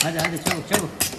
还得，还得 hadi.